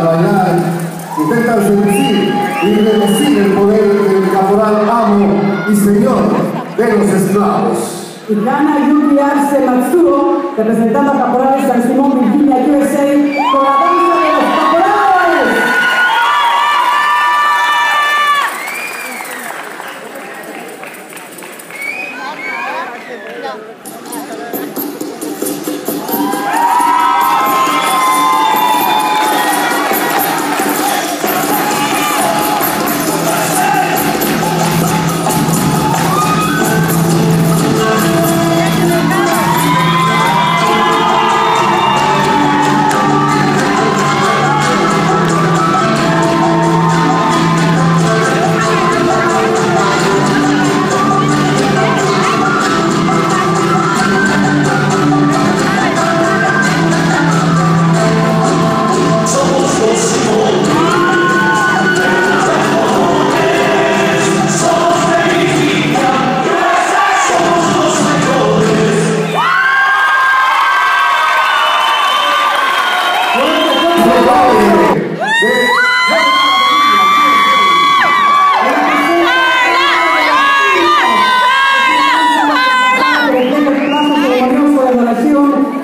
al bailar, intentan seducir y reducir el poder del caporal amo y señor de los esclavos. Ghana UPR se representando a caporales San Simón, Virginia, USA, con la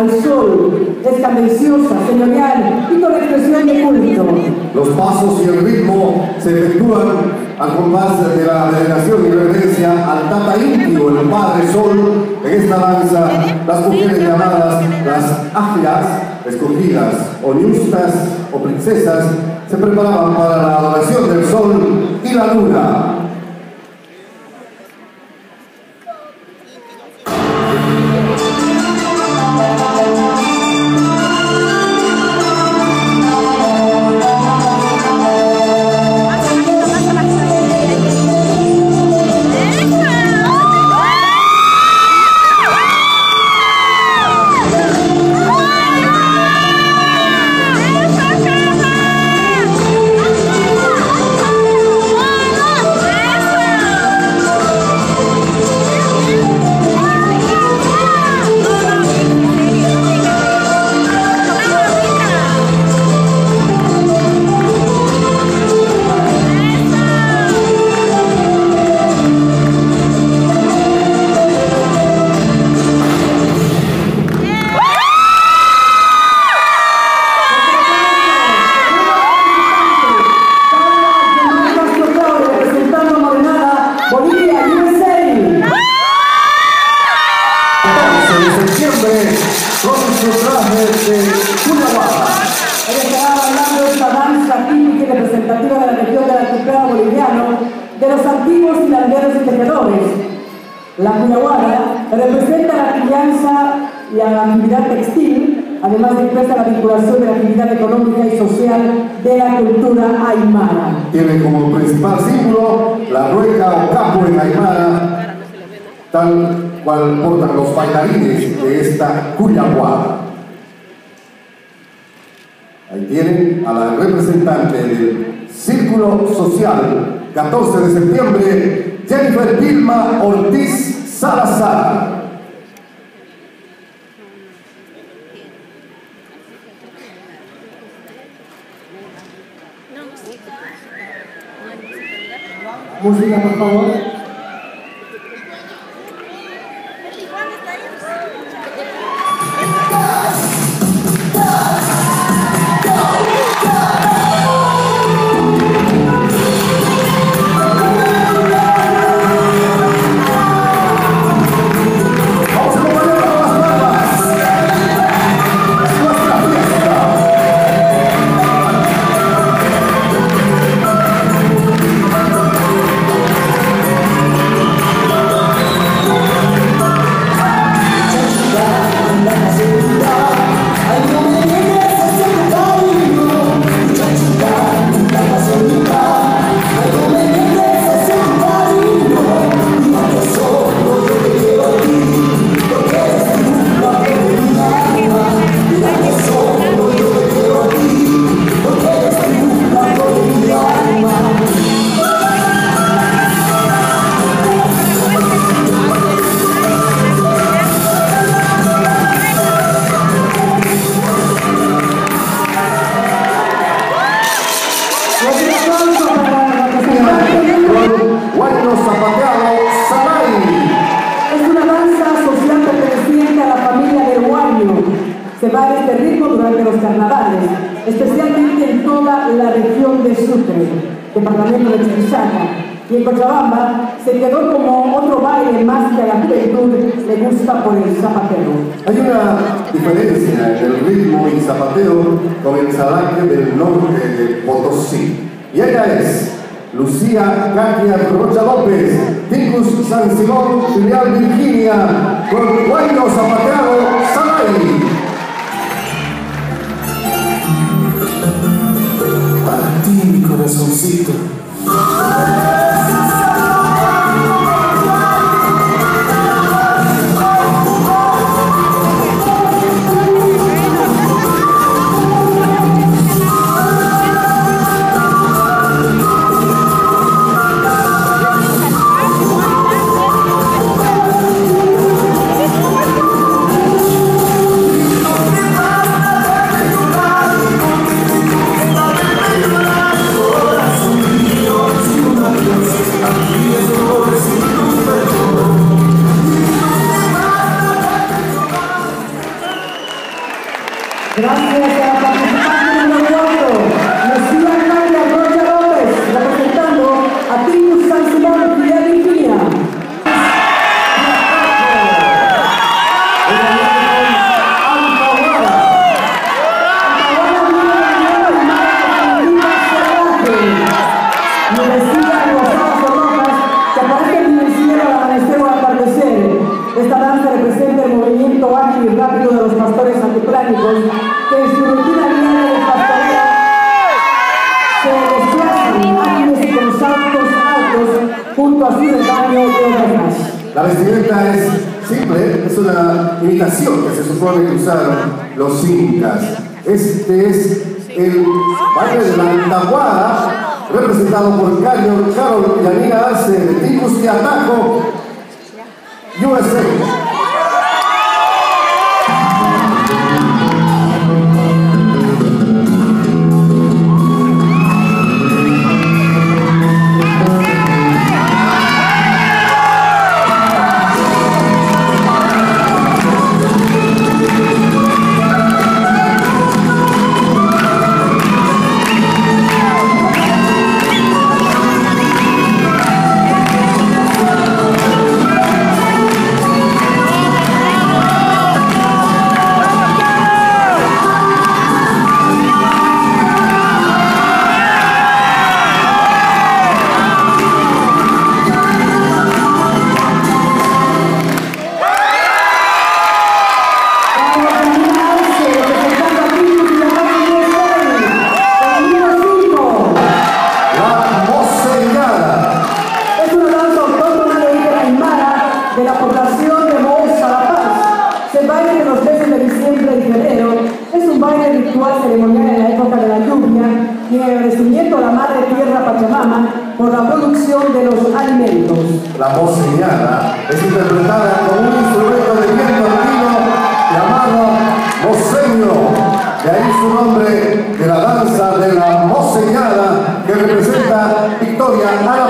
al sol, escandalosa, señorial y con expresión de culto. Los pasos y el ritmo se efectúan al compás de la veneración y reverencia al Tata íntimo, el Padre Sol. En esta danza, las mujeres llamadas las ágilas, escogidas, o niustas o princesas, se preparaban para la adoración del sol y la luna. De la cultura aymara. Tiene como principal símbolo la rueca o capo en Aymara, tal cual portan los bailarines de esta Cuyahuaca. Ahí tienen a la representante del Círculo Social, 14 de septiembre, Jennifer Vilma Ortiz Salazar. Música, por favor. Cochabamba se quedó como otro baile más que a la juventud le gusta por el zapateo. Hay una diferencia en el ritmo y zapateo con el salaje del norte de Potosí. Y ella es Lucía Katia Rocha López, Ticus San Simón, Filial Virginia, con Guayo Zapateado Salay. Para ti, mi corazoncito. Esta danza representa el movimiento ágil y rápido de los pastores antiplánicos que en su rutina diaria de pastoreo se desplazan ágiles y con saltos altos junto a su rebaño de ovejas. La vestimenta es simple, es una imitación que se supone que usaron los incas. Este es el baile de la Antaguara, representado por Carol, Carol Yanina Arce de Ticus y Atajo, USA. Representa Victoria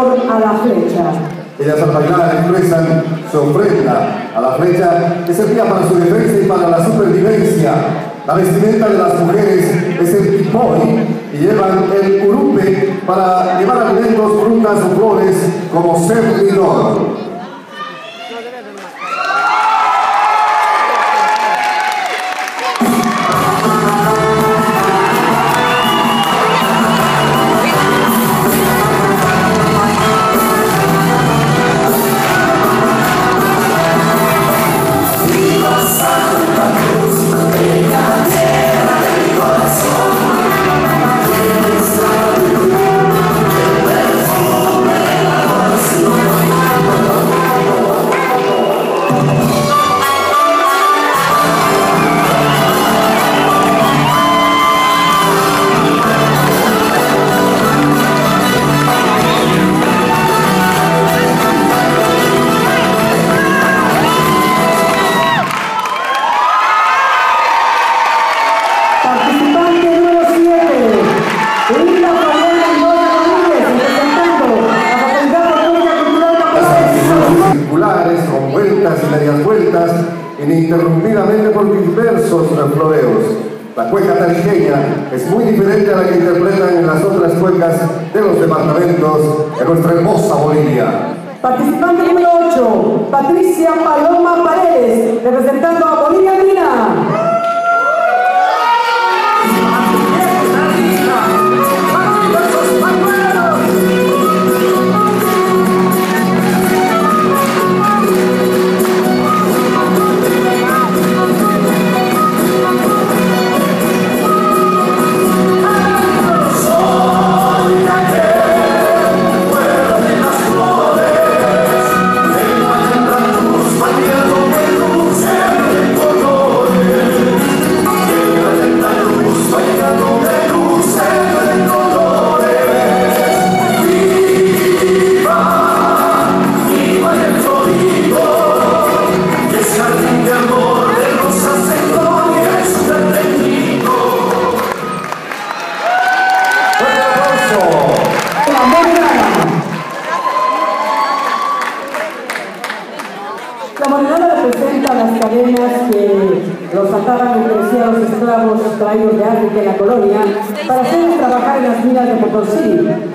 a la flecha. Ellas bailar expresan su ofrenda a la flecha que servía para su defensa y para la supervivencia. La vestimenta de las mujeres es el pipoy y llevan el urupe para llevar alimentos, frutas o flores como servidor. Por diversos floreos. La cueca tarijeña es muy diferente a la que interpretan en las otras cuecas de los departamentos de nuestra hermosa Bolivia. Participante número 8, Patricia Paloma Paredes, representando a Bolivia Andina.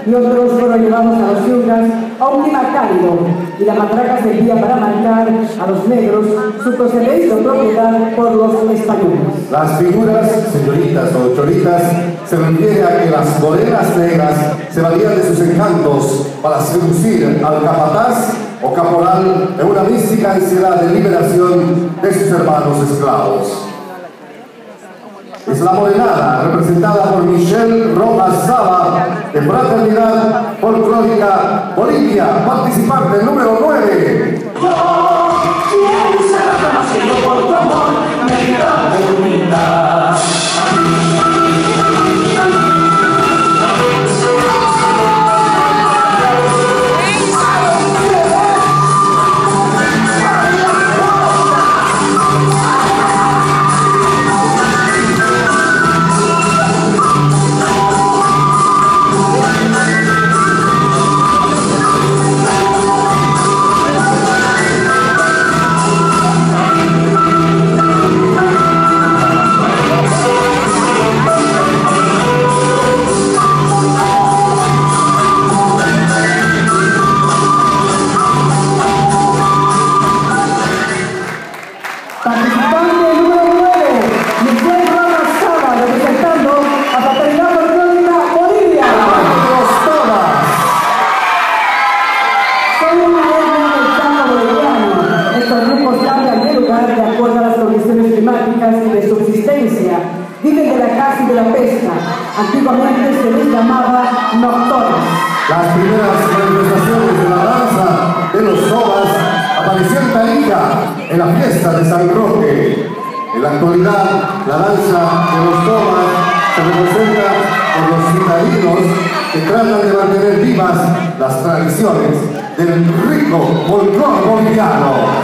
Y otros fueron llevados a los yungas a un clima cálido y la matraca servía para marcar a los negros su procedencia propiedad por los españoles. Las figuras, señoritas o choritas, se refiere a que las morenas negras se valían de sus encantos para seducir al capataz o caporal en una mística ansiedad de liberación de sus hermanos esclavos es la morenada, representada por Michelle Rojas Saba, de Fraternidad Folclórica Bolivia, participante número 9. las tradiciones del rico folclore boliviano.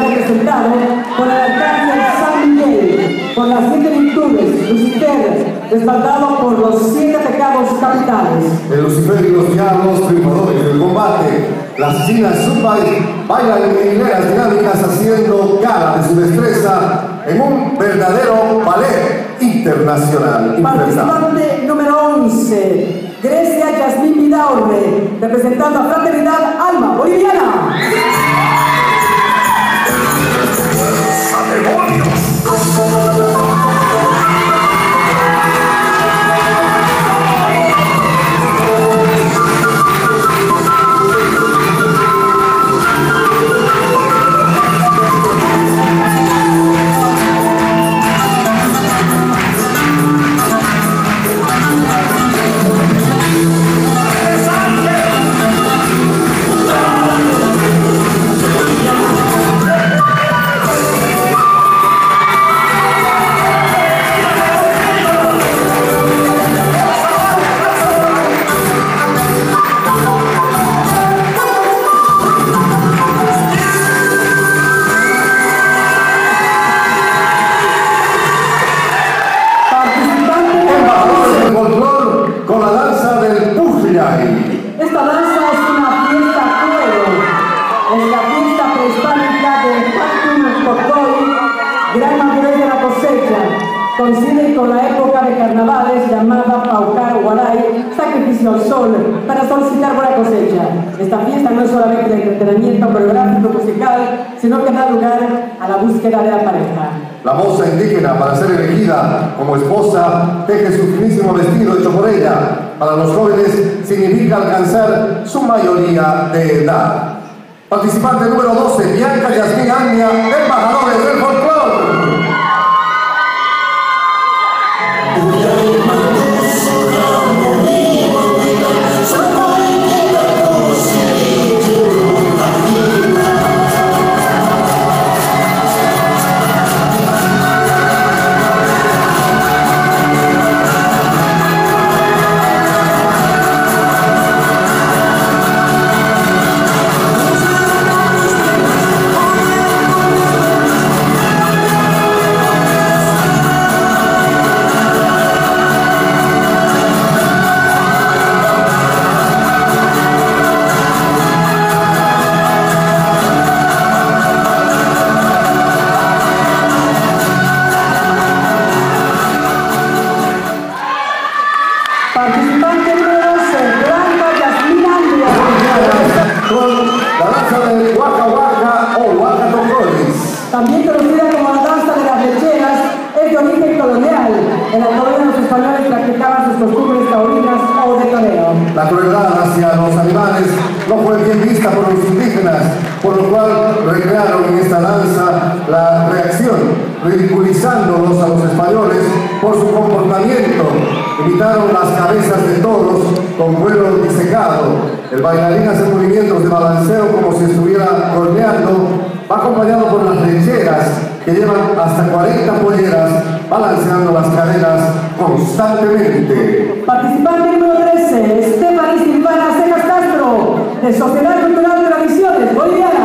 Representado por el arcángel San Miguel, por las siete virtudes, Lucifer, respaldado por los siete pecados capitales. El Lucifer y los diablos triunfadores del combate. Las chinas Supai bailan en hileras dinámicas haciendo gala de su destreza en un verdadero ballet internacional. Participante número 11, Grecia Yasmín Vidaurre, representando a Fraternidad Alma Boliviana. Participante para solicitar buena cosecha. Esta fiesta no es solamente de entretenimiento coreográfico musical, sino que da lugar a la búsqueda de la pareja. La moza indígena para ser elegida como esposa teje su finísimo vestido hecho por ella. Para los jóvenes significa alcanzar su mayoría de edad. Participante número 12, Bianca Yasmín Agnia, embajadores del folclor. Ridiculizándolos a los españoles por su comportamiento. Imitaron las cabezas de toros con vuelo disecado. El bailarín hace movimientos de balanceo como si estuviera corneando, va acompañado por las lecheras que llevan hasta 40 polleras balanceando las cadenas constantemente. Participante número 13, Estefanía Silvana Cejas Castro, de Sociedad Cultural Tradiciones Bolivianas.